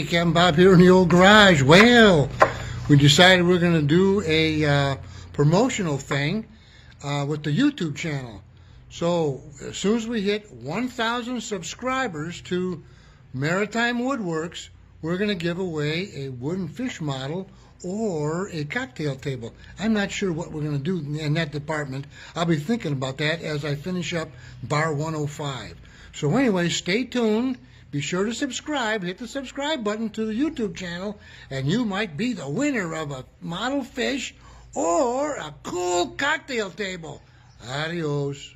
Hey, Captain Bob here in the old garage. Well, we decided we're going to do a uh, promotional thing uh, with the YouTube channel. So, as soon as we hit 1,000 subscribers to Maritime Woodworks, we're going to give away a wooden fish model or a cocktail table. I'm not sure what we're going to do in that department. I'll be thinking about that as I finish up Bar 105. So anyway, stay tuned. Be sure to subscribe. Hit the subscribe button to the YouTube channel, and you might be the winner of a model fish or a cool cocktail table. Adios.